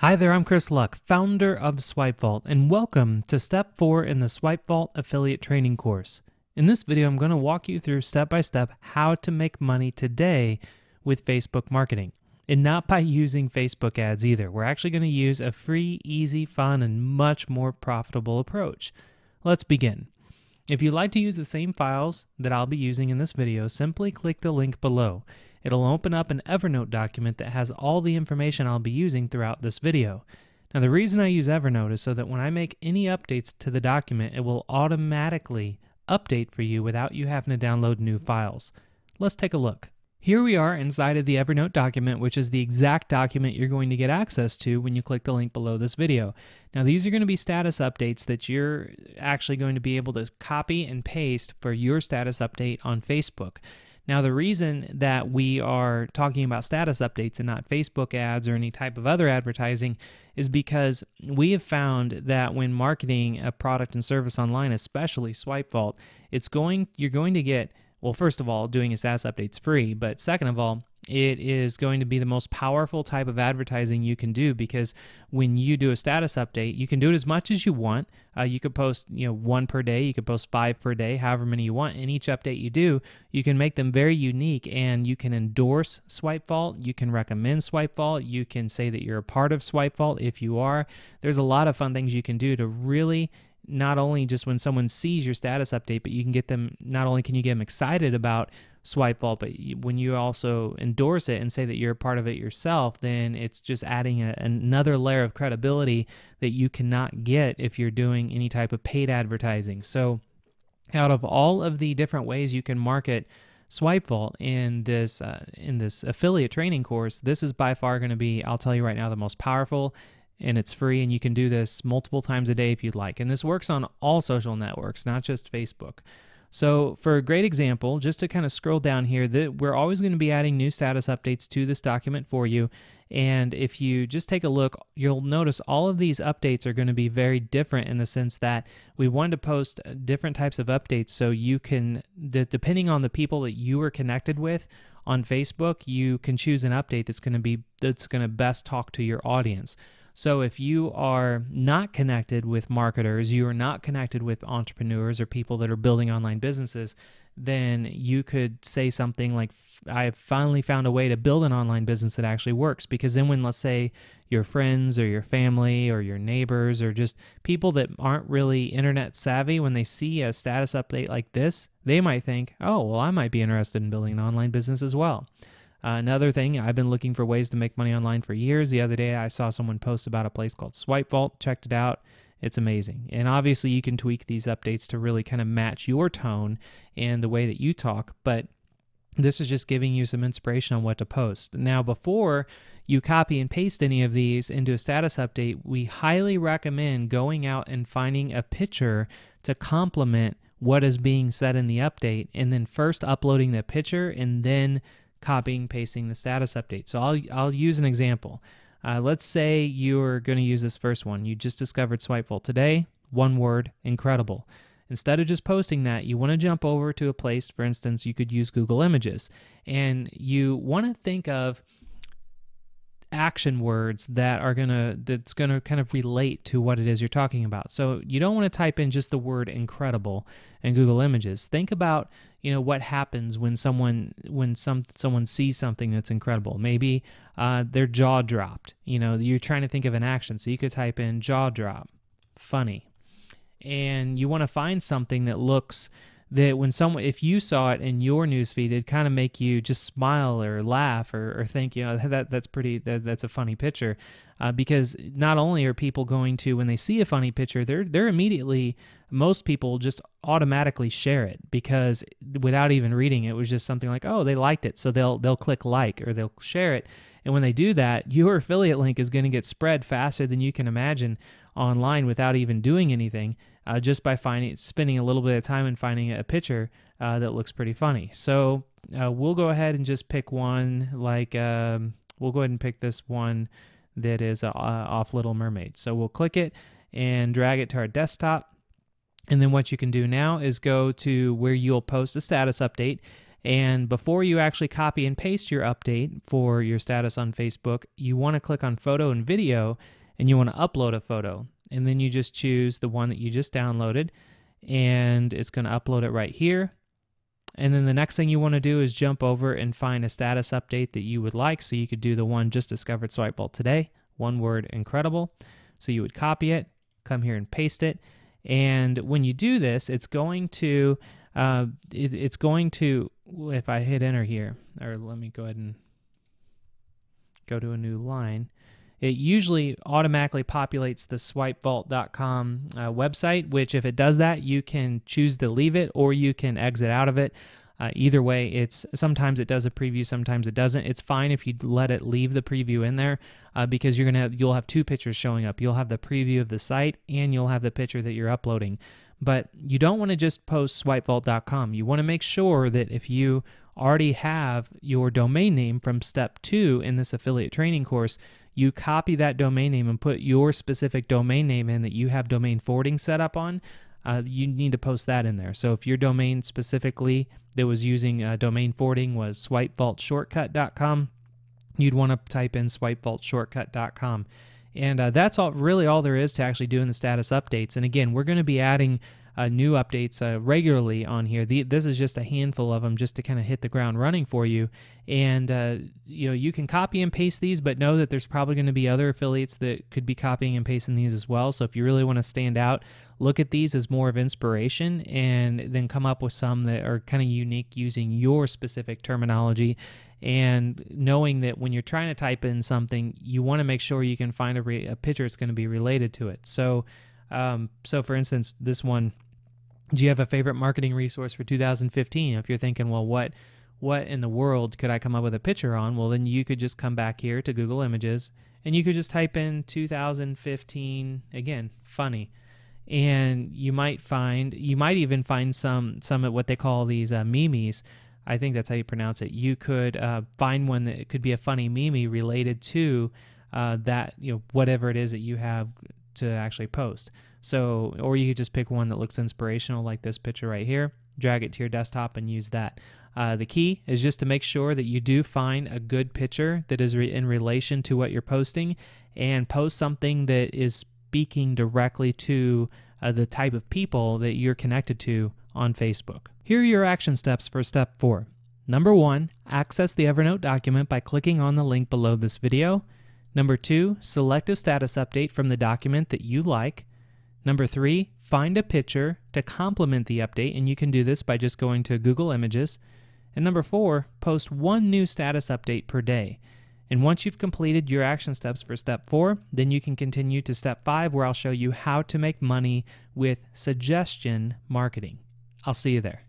Hi there, I'm Chris Luck, founder of SwipeVault, and welcome to step four in the SwipeVault affiliate training course. In this video, I'm going to walk you through step by step how to make money today with Facebook marketing. And not by using Facebook ads either. We're actually going to use a free, easy, fun, and much more profitable approach. Let's begin. If you'd like to use the same files that I'll be using in this video, simply click the link below. It'll open up an Evernote document that has all the information I'll be using throughout this video. Now the reason I use Evernote is so that when I make any updates to the document, it will automatically update for you without you having to download new files. Let's take a look. Here we are inside of the Evernote document, which is the exact document you're going to get access to when you click the link below this video. Now, these are going to be status updates that you're actually going to be able to copy and paste for your status update on Facebook. Now, the reason that we are talking about status updates and not Facebook ads or any type of other advertising is because we have found that when marketing a product and service online, especially SwipeVault, it's going you're going to get well, first of all, doing a status update's free, but second of all, it is going to be the most powerful type of advertising you can do because when you do a status update, you can do it as much as you want. Uh, you could post, you know, one per day. You could post five per day, however many you want. And each update you do, you can make them very unique, and you can endorse SwipeVault. You can recommend SwipeVault. You can say that you're a part of SwipeVault if you are. There's a lot of fun things you can do to really not only just when someone sees your status update, but you can get them, not only can you get them excited about Swipe Vault, but when you also endorse it and say that you're a part of it yourself, then it's just adding a, another layer of credibility that you cannot get if you're doing any type of paid advertising. So, out of all of the different ways you can market SwipeVault in this uh, in this affiliate training course, this is by far going to be, I'll tell you right now, the most powerful and it's free and you can do this multiple times a day if you'd like. And this works on all social networks, not just Facebook. So, for a great example, just to kind of scroll down here, that we're always going to be adding new status updates to this document for you. And if you just take a look, you'll notice all of these updates are going to be very different in the sense that we wanted to post uh, different types of updates so you can, depending on the people that you are connected with on Facebook, you can choose an update that's going to be that's going to best talk to your audience. So if you are not connected with marketers, you are not connected with entrepreneurs or people that are building online businesses, then you could say something like, I've finally found a way to build an online business that actually works. Because then, when let's say your friends or your family or your neighbors or just people that aren't really internet savvy, when they see a status update like this, they might think, oh, well, I might be interested in building an online business as well. Uh, another thing, I've been looking for ways to make money online for years. The other day, I saw someone post about a place called Swipe Vault, Checked it out. It's amazing. And obviously, you can tweak these updates to really kind of match your tone and the way that you talk. But this is just giving you some inspiration on what to post. Now, before you copy and paste any of these into a status update, we highly recommend going out and finding a picture to complement what is being said in the update, and then first uploading the picture and then copying, pasting the status update. So I'll, I'll use an example. Uh, let's say you're going to use this first one. You just discovered SwipeVault today. One word, incredible. Instead of just posting that, you want to jump over to a place, for instance, you could use Google Images, and you want to think of action words that are gonna that's gonna kind of relate to what it is you're talking about. So you don't want to type in just the word incredible in Google Images. Think about you know what happens when someone when some someone sees something that's incredible. Maybe uh, their jaw dropped. You know you're trying to think of an action, so you could type in jaw drop, funny, and you want to find something that looks that when someone if you saw it in your newsfeed it'd kind of make you just smile or laugh or, or think you know that that's pretty that, that's a funny picture. Uh, because not only are people going to when they see a funny picture they're they're immediately most people just automatically share it because without even reading it, it was just something like oh they liked it. So they'll they'll click like or they'll share it. And when they do that your affiliate link is going to get spread faster than you can imagine online without even doing anything uh, just by finding spending a little bit of time and finding a picture uh, that looks pretty funny. So uh, we'll go ahead and just pick one like um, we'll go ahead and pick this one that is uh, off Little Mermaid. So we'll click it and drag it to our desktop. And then what you can do now is go to where you'll post a status update And before you actually copy and paste your update for your status on Facebook, you want to click on photo and video and you want to upload a photo. And then you just choose the one that you just downloaded and it's going to upload it right here. And then the next thing you want to do is jump over and find a status update that you would like. So you could do the one just discovered swipe vault today, one word incredible. So you would copy it, come here and paste it. And when you do this, it's going to, uh, it, it's going to, if I hit enter here, or let me go ahead and go to a new line, it usually automatically populates the swipevault.com uh, website, which if it does that, you can choose to leave it or you can exit out of it. Uh, either way, it's sometimes it does a preview, sometimes it doesn't. It's fine if you let it leave the preview in there uh, because you're gonna you'll have two pictures showing up. You'll have the preview of the site and you'll have the picture that you're uploading. But you don't want to just post swipevault.com. You want to make sure that if you already have your domain name from step two in this affiliate training course, you copy that domain name and put your specific domain name in that you have domain forwarding set up on. Uh, you need to post that in there. So if your domain specifically that was using uh, domain forwarding was swipevaultshortcut.com, you'd want to type in swipevaultshortcut.com. And uh, that's all really all there is to actually doing the status updates. And again, we're going to be adding uh, new updates uh, regularly on here. The, this is just a handful of them just to kind of hit the ground running for you. And uh, you know you can copy and paste these, but know that there's probably going to be other affiliates that could be copying and pasting these as well. So if you really want to stand out, look at these as more of inspiration, and then come up with some that are kind of unique using your specific terminology and knowing that when you're trying to type in something, you want to make sure you can find a, re- a picture that's going to be related to it. So, um, so for instance, this one do you have a favorite marketing resource for 2015? If you're thinking, well, what what in the world could I come up with a picture on? Well, then you could just come back here to Google Images and you could just type in 2015 again, funny. And you might find you might even find some some of what they call these uh, memes. I think that's how you pronounce it. You could uh, find one that could be a funny meme related to uh, that you know whatever it is that you have to actually post. So, or you could just pick one that looks inspirational, like this picture right here, drag it to your desktop and use that. Uh, the key is just to make sure that you do find a good picture that is re- in relation to what you're posting and post something that is speaking directly to uh, the type of people that you're connected to on Facebook. Here are your action steps for step four. Number one, access the Evernote document by clicking on the link below this video. Number two, select a status update from the document that you like. Number three, find a picture to complement the update, and you can do this by just going to Google Images. And number four, post one new status update per day. And once you've completed your action steps for step four, then you can continue to step five, where I'll show you how to make money with suggestion marketing. I'll see you there.